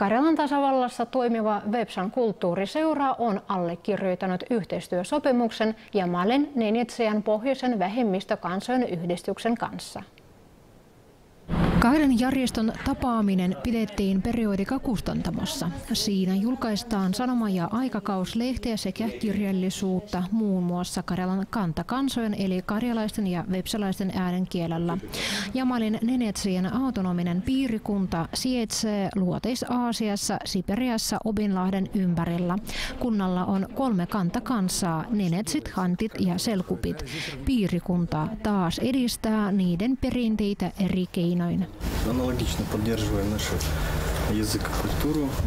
Karjalan tasavallassa toimiva Websan kulttuuriseura on allekirjoittanut yhteistyösopimuksen Jamalen Nenitsian pohjoisen vähemmistökansojen yhdistyksen kanssa. Kahden järjestön tapaaminen pidettiin periodika kustantamossa. Siinä julkaistaan sanoma- ja aikakauslehteä sekä kirjallisuutta muun muassa Karjalan kantakansojen eli karjalaisten ja vepsalaisten äänenkielellä. Jamalin Nenetsien autonominen piirikunta sijaitsee Luoteis-Aasiassa, Siperiassa, Obinlahden ympärillä. Kunnalla on kolme kantakansaa, Nenetsit, Hantit ja Selkupit. Piirikunta taas edistää niiden perinteitä eri keinoin. аналогично поддерживаем наши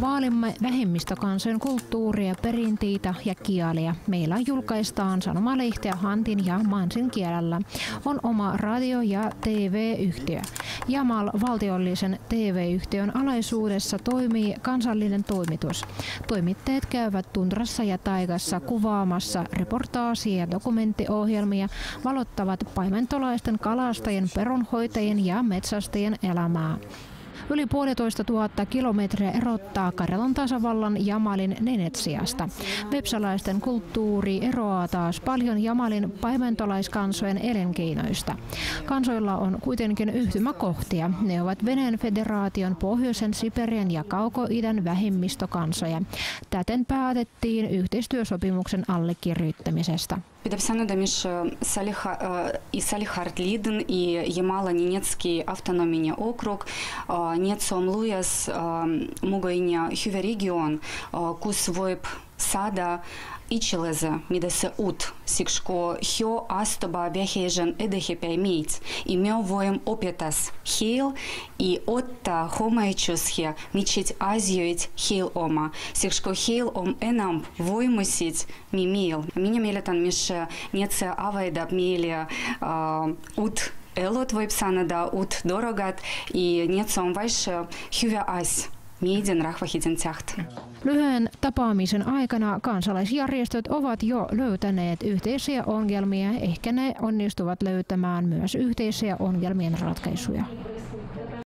Vaalimme vähemmistökansojen kulttuuria, perinteitä ja kieliä. Meillä julkaistaan sanomalehteä Hantin ja Mansin kielellä. On oma radio- ja TV-yhtiö. Jamal valtiollisen TV-yhtiön alaisuudessa toimii kansallinen toimitus. Toimittajat käyvät tundrassa ja taikassa kuvaamassa reportaasia ja dokumenttiohjelmia, valottavat paimentolaisten kalastajien, peronhoitajien ja metsästäjien elämää. Yli puolitoista tuhatta kilometriä erottaa Karjalan tasavallan Jamalin Nenetsiasta. Vepsalaisten kulttuuri eroaa taas paljon Jamalin paimentolaiskansojen elinkeinoista. Kansoilla on kuitenkin yhtymäkohtia. Ne ovat Venäjän federaation pohjoisen Siperian ja Kauko-idän vähemmistökansoja. Täten päätettiin yhteistyösopimuksen allekirjoittamisesta. Підопсянода між Саліха і Саліхард Ліден і Ямала-Нінецький автономійний округ Nietzom Lujas Mugainia Hüve регион кус voip сада Ичелезе, мидесе ут, сикшко хё астоба бехежен эдехе пеймиц, и мё воем опетас хил, и отта хомаечусхе, мичить азьёить хил ома, сикшко хил ом энам воймусить мимил. Меня мелетан мише неце авайдаб миле э, ут Uut dorogat ja nii et see on vaise hyvä asia. Meidän rahvahiden täht. Lyhyen tapaamisen aikana kansalaisjärjestöt ovat jo löytäneet yhteisiä ongelmia. Ehkä ne onnistuvat löytämään myös yhteisiä ongelmien ratkaisuja.